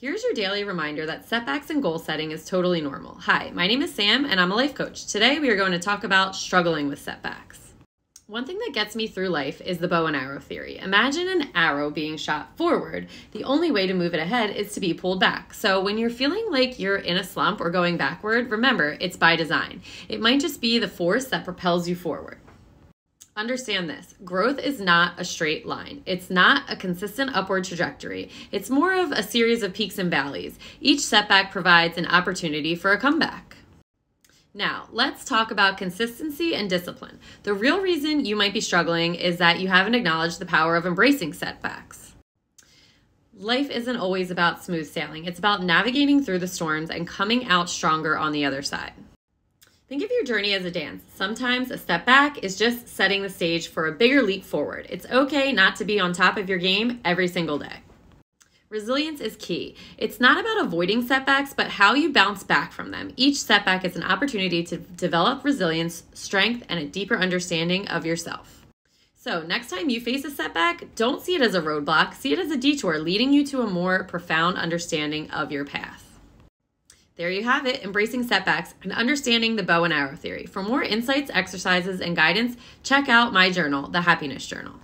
Here's your daily reminder that setbacks and goal setting is totally normal. Hi, my name is Sam and I'm a life coach. Today we are going to talk about struggling with setbacks. One thing that gets me through life is the bow and arrow theory. Imagine an arrow being shot forward. The only way to move it ahead is to be pulled back. So when you're feeling like you're in a slump or going backward, remember it's by design. It might just be the force that propels you forward. Understand this growth is not a straight line. It's not a consistent upward trajectory. It's more of a series of peaks and valleys. Each setback provides an opportunity for a comeback. Now, let's talk about consistency and discipline. The real reason you might be struggling is that you haven't acknowledged the power of embracing setbacks. Life isn't always about smooth sailing, it's about navigating through the storms and coming out stronger on the other side. Think of your journey as a dance. Sometimes a step back is just setting the stage for a bigger leap forward. It's okay not to be on top of your game every single day. Resilience is key. It's not about avoiding setbacks, but how you bounce back from them. Each setback is an opportunity to develop resilience, strength, and a deeper understanding of yourself. So, next time you face a setback, don't see it as a roadblock, see it as a detour leading you to a more profound understanding of your path. There you have it, embracing setbacks and understanding the bow and arrow theory. For more insights, exercises, and guidance, check out my journal, the Happiness Journal.